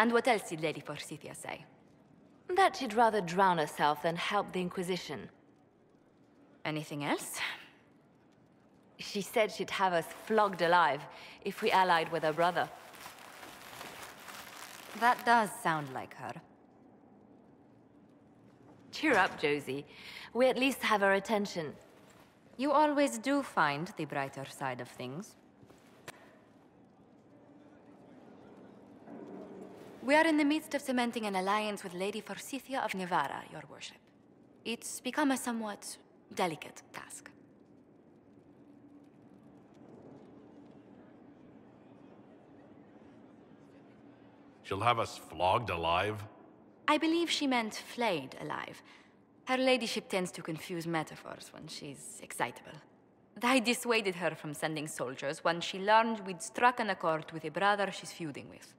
And what else did Lady Forsythia say? That she'd rather drown herself than help the Inquisition. Anything else? She said she'd have us flogged alive if we allied with her brother. That does sound like her. Cheer up, Josie. We at least have her attention. You always do find the brighter side of things. We are in the midst of cementing an alliance with Lady Forsythia of Nevarra, your worship. It's become a somewhat delicate task. She'll have us flogged alive? I believe she meant flayed alive. Her ladyship tends to confuse metaphors when she's excitable. I dissuaded her from sending soldiers when she learned we'd struck an accord with a brother she's feuding with.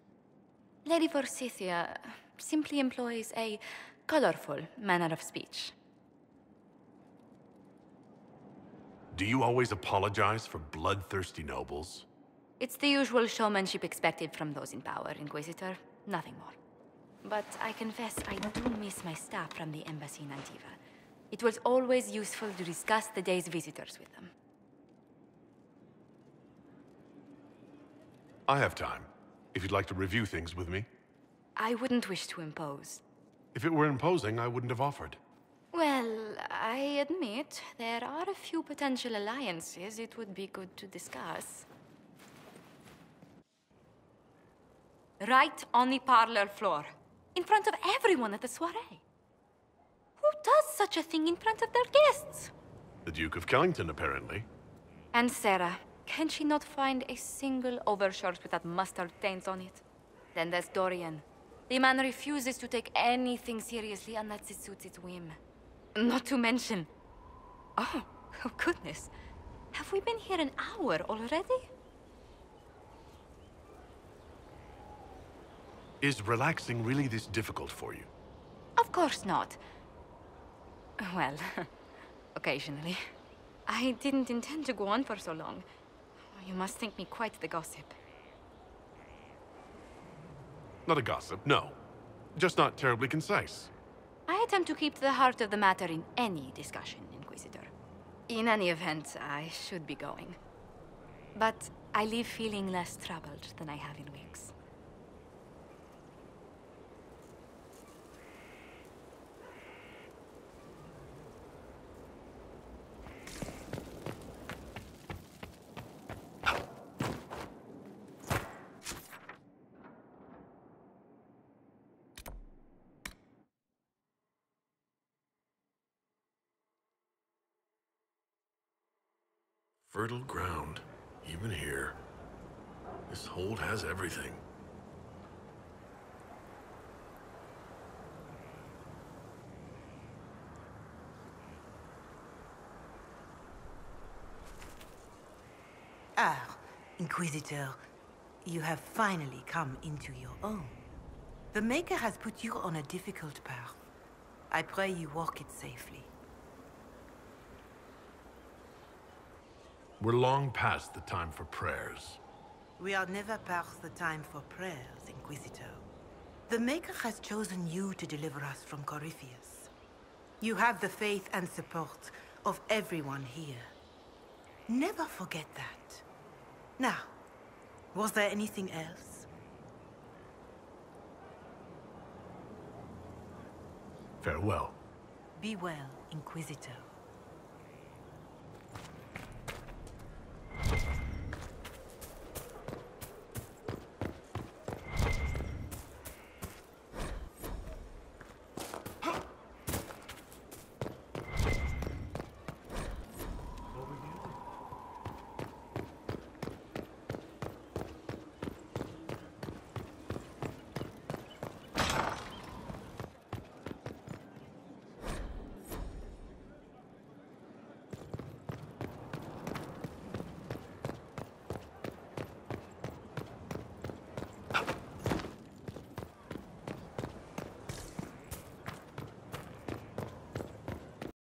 Lady Forsythia simply employs a colorful manner of speech. Do you always apologize for bloodthirsty nobles? It's the usual showmanship expected from those in power, Inquisitor. Nothing more. But I confess I do miss my staff from the embassy in Antiva. It was always useful to discuss the day's visitors with them. I have time, if you'd like to review things with me. I wouldn't wish to impose. If it were imposing, I wouldn't have offered. Well, I admit there are a few potential alliances it would be good to discuss. Right on the parlor floor, in front of everyone at the soiree. Who does such a thing in front of their guests? The Duke of Kellington, apparently. And Sera, can she not find a single overshirt without mustard stains on it? Then there's Dorian. The man refuses to take anything seriously unless it suits its whim. Not to mention... Oh, oh goodness. Have we been here an hour already? Is relaxing really this difficult for you? Of course not. Well, occasionally. I didn't intend to go on for so long. Oh, you must think me quite the gossip. Not a gossip, no. Just not terribly concise. I attempt to keep to the heart of the matter in any discussion, Inquisitor. In any event, I should be going. But I leave feeling less troubled than I have in weeks. Fertile ground, even here. This hold has everything. Ah, Inquisitor, you have finally come into your own. The Maker has put you on a difficult path. I pray you walk it safely. We're long past the time for prayers. We are never past the time for prayers, Inquisitor. The Maker has chosen you to deliver us from Corypheus. You have the faith and support of everyone here. Never forget that. Now, was there anything else? Farewell. Be well, Inquisitor.